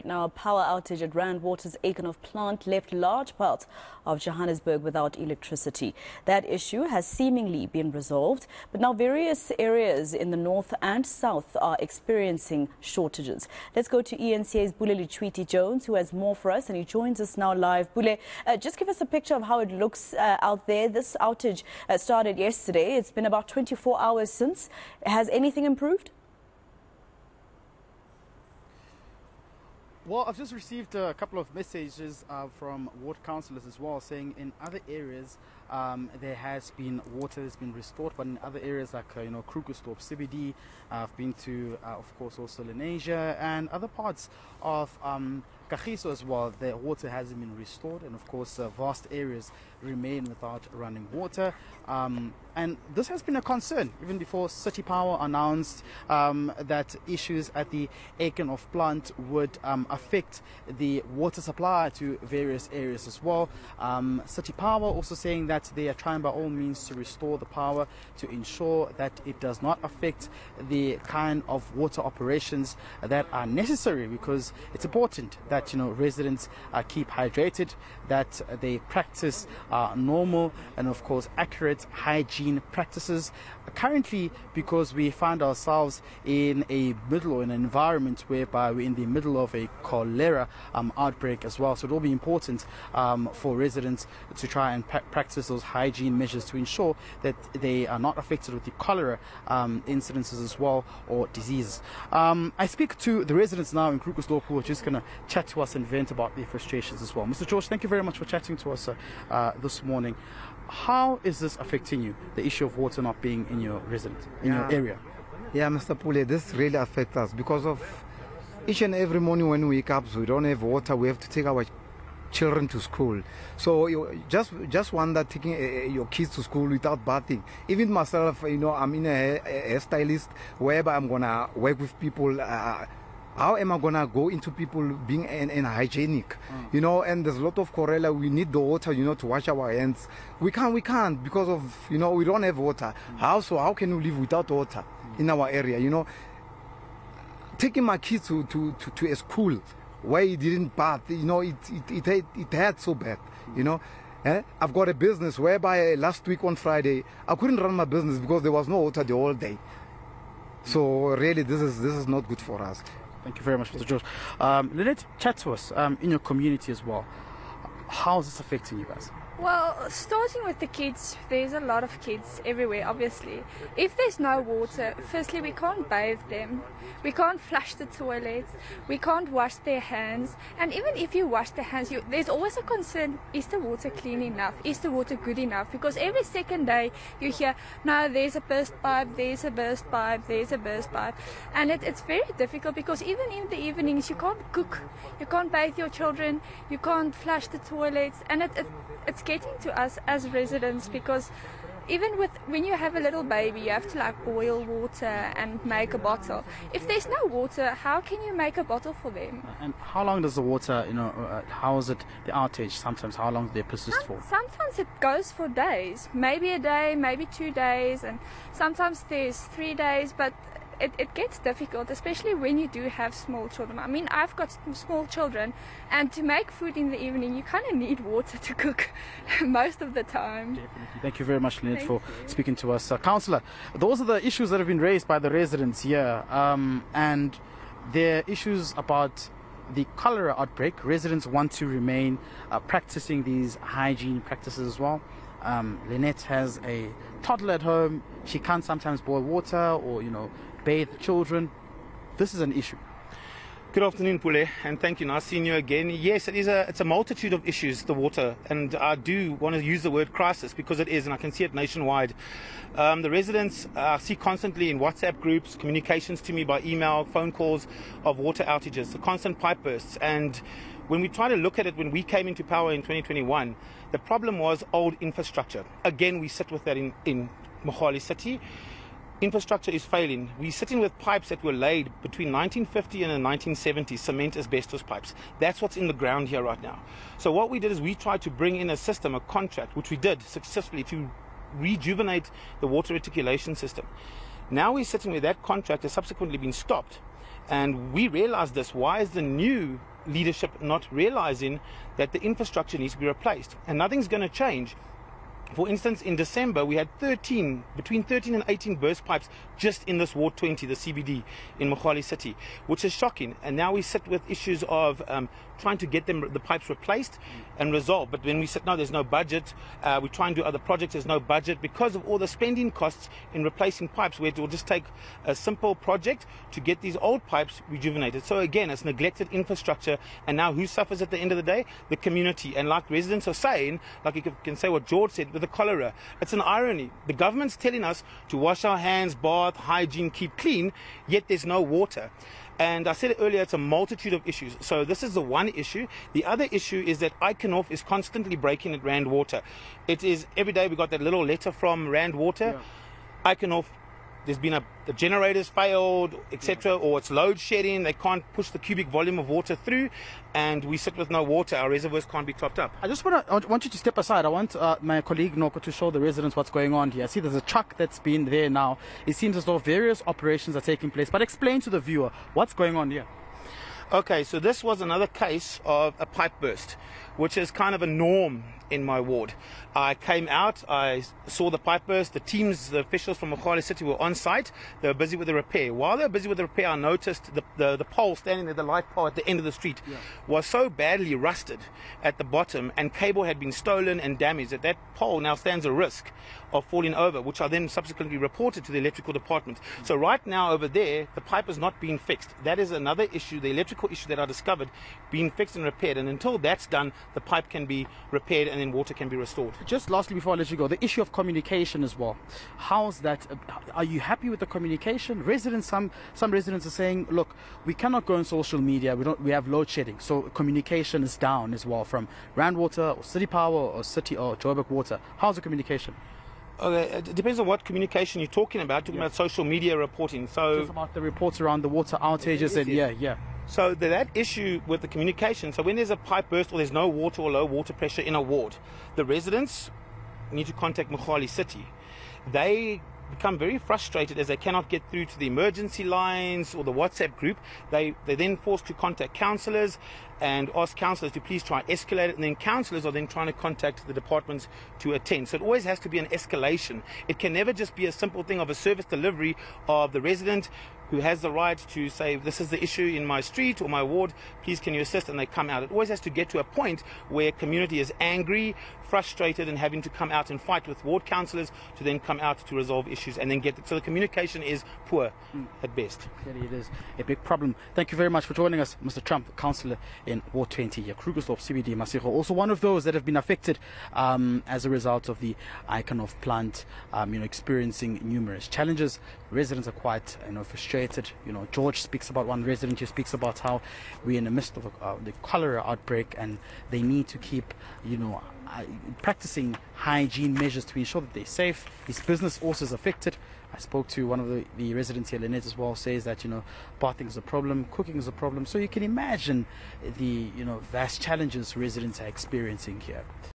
Right now, a power outage at Rand Water's Eikenhof plant left large parts of Johannesburg without electricity. That issue has seemingly been resolved, but now various areas in the north and south are experiencing shortages. Let's go to ENCA's Pule Letshwiti Jones, who has more for us, and he joins us now live. Pule, uh, just give us a picture of how it looks uh, out there. This outage uh, started yesterday. It's been about 24 hours since. Has anything improved? Well, I've just received a couple of messages uh, from ward councillors as well saying in other areas um, there has been water that's been restored, but in other areas like uh, you know Krugersdorp, CBD, uh, I've been to uh, of course also Lenasia and other parts of um, Kagiso as well. The water hasn't been restored, and of course uh, vast areas remain without running water. Um, and this has been a concern even before City Power announced um, that issues at the Eikenhof plant would um, affect the water supply to various areas as well. Um, City Power also saying that they are trying by all means to restore the power to ensure that it does not affect the kind of water operations that are necessary because it's important that you know residents uh, keep hydrated, that they practice uh, normal and of course accurate hygiene practices. Currently, because we find ourselves in a middle or an environment whereby we're in the middle of a cholera um, outbreak as well, so it will be important um, for residents to try and pra- practice those hygiene measures to ensure that they are not affected with the cholera um, incidences as well or diseases. Um, I speak to the residents now in Krugersdorp who are just going to chat to us and vent about their frustrations as well. Mr. George, thank you very much for chatting to us uh, uh, this morning. How is this affecting you, the issue of water not being in your residence, in Yeah. your area? Yeah, Mr. Pule, this really affects us because of each and every morning when we wake up, we don't have water. We have to take our children to school. So you just just wonder taking uh, your kids to school without bathing. Even myself, you know, I'm in a, hair- a hairstylist whereby I'm gonna work with people. Uh, how am I gonna go into people being an, an hygienic? Mm. You know, and there's a lot of cholera. We need the water, you know, to wash our hands. We can't, we can't because of you know we don't have water. Mm. How so? How can we live without water in our area? You know, taking my kids to, to, to, to a school where he didn't bath, you know, it, it, it, had, it had so bad, mm. you know. Eh? I've got a business whereby last week on Friday, I couldn't run my business because there was no water the whole day. So really, this is this is not good for us. Thank you very much, Mr. George. Um, Lynette, chat to us um, in your community as well. How is this affecting you guys? Well, starting with the kids, there's a lot of kids everywhere, obviously. If there's no water, firstly, we can't bathe them, we can't flush the toilets, we can't wash their hands, and even if you wash their hands, you, there's always a concern is the water clean enough? Is the water good enough? Because every second day you hear, no, there's a burst pipe, there's a burst pipe, there's a burst pipe, and it, it's very difficult because even in the evenings, you can't cook, you can't bathe your children, you can't flush the toilets, and it, it it's getting to us as residents because even with when you have a little baby you have to like boil water and make a bottle if there's no water how can you make a bottle for them And how long does the water, you know, uh, how is it, the outage sometimes, how long do they persist for? sometimes it goes for days maybe a day maybe two days and sometimes there's three days but it, it gets difficult especially when you do have small children i mean i've got small children and to make food in the evening you kind of need water to cook most of the time Thank you very much, Lynette, for speaking to us. Uh, Councillor, those are the issues that have been raised by the residents here, um, and they're issues about the cholera outbreak. Residents want to remain uh, practicing these hygiene practices as well. Um, Lynette has a toddler at home. She can't sometimes boil water or, you know, bathe children. This is an issue. Good afternoon, Pule, and thank you. Nice seeing you again. Yes, it is a it's a multitude of issues, the water, and I do want to use the word crisis because it is, and I can see it nationwide. Um, the residents uh, I see constantly in WhatsApp groups, communications to me by email, phone calls of water outages, the constant pipe bursts, and when we try to look at it, when we came into power in 2021, the problem was old infrastructure. Again, we sit with that in in Mogale City infrastructure is failing. We're sitting with pipes that were laid between 1950 and the 1970s, cement asbestos pipes. That's what's in the ground here right now. So what we did is we tried to bring in a system, a contract, which we did successfully to rejuvenate the water reticulation system. Now we're sitting with that contract has subsequently been stopped. And we realized this. Why is the new leadership not realizing that the infrastructure needs to be replaced. And nothing's going to change for instance, in December, we had 13, between 13 and 18 burst pipes just in this Ward 20, the CBD in Mogale City, which is shocking. And now we sit with issues of um, trying to get them the pipes replaced and resolved. But when we said no, there's no budget. Uh, we try and do other projects. There's no budget because of all the spending costs in replacing pipes. Where it will just take a simple project to get these old pipes rejuvenated. So again, it's neglected infrastructure. And now who suffers at the end of the day? The community. And like residents are saying, like you can say what George said with the cholera, it's an irony. The government's telling us to wash our hands, bath, hygiene, keep clean, yet there's no water. And I said earlier, it's a multitude of issues. So this is the one issue. The other issue is that Eikenhof is constantly breaking at Rand Water. It is every day we got that little letter from Rand Water. Yeah. Eikenhof there's been a the generators failed, etc., or it's load shedding. They can't push the cubic volume of water through, and we sit with no water. Our reservoirs can't be topped up. I just want to I want you to step aside. I want uh, my colleague Noko to show the residents what's going on here. I see there's a truck that's been there now. It seems as though various operations are taking place. But explain to the viewer what's going on here. Okay, so this was another case of a pipe burst, which is kind of a norm in my ward. I came out, I saw the pipe burst. The teams, the officials from Mogale City were on site. They were busy with the repair. While they were busy with the repair, I noticed the, the, the pole standing there, the light pole at the end of the street, yeah. was so badly rusted at the bottom and cable had been stolen and damaged that that pole now stands a risk of falling over, which I then subsequently reported to the electrical department. Mm-hmm. So right now over there, the pipe is not being fixed. That is another issue, the electrical issue that I discovered, being fixed and repaired. And until that's done, the pipe can be repaired and then water can be restored. Just lastly, before I let you go, the issue of communication as well. How's that? Uh, are you happy with the communication? Residents, some some residents are saying, look, we cannot go on social media. We don't. We have load shedding, so communication is down as well from Rand Water or City Power or City or Joburg Water. How's the communication? Okay, it depends on what communication you're talking about. Talking yeah. about social media reporting. So Just about the reports around the water outages and yeah, yeah. So that issue with the communication. So when there's a pipe burst or there's no water or low water pressure in a ward, the residents need to contact Mogale City. They become very frustrated as they cannot get through to the emergency lines or the WhatsApp group. They they're then forced to contact councillors and ask councillors to please try and escalate it, and then councillors are then trying to contact the departments to attend. So it always has to be an escalation. It can never just be a simple thing of a service delivery of the resident who has the right to say, This is the issue in my street or my ward, please can you assist? And they come out. It always has to get to a point where community is angry, frustrated, and having to come out and fight with ward councillors to then come out to resolve issues and then get it. So the communication is poor mm. at best. Clearly, it is a big problem. Thank you very much for joining us, Mr. Trump, councillor in Ward 20 here, Krugersdorp CBD Masego. Also, one of those that have been affected um, as a result of the Eikenhof plant, um, you know, experiencing numerous challenges. Residents are quite, you know, frustrated frustrated. You know, George speaks about one resident who speaks about how we're in the midst of a, uh, the cholera outbreak and they need to keep, you know, uh, practicing hygiene measures to ensure that they're safe. His business also is affected. I spoke to one of the, the residents here, Lynette, as well, says that, you know, bathing is a problem, cooking is a problem. So you can imagine the, you know, vast challenges residents are experiencing here.